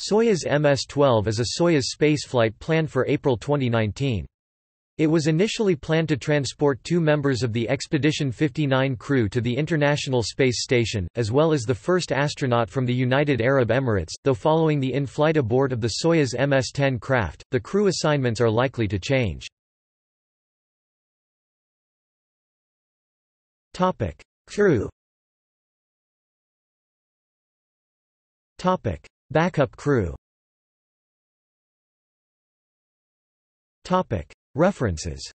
Soyuz MS-12 is a Soyuz spaceflight planned for April 2019. It was initially planned to transport two members of the Expedition 59 crew to the International Space Station, as well as the first astronaut from the United Arab Emirates, though following the in-flight abort of the Soyuz MS-10 craft, the crew assignments are likely to change. Crew Backup crew. References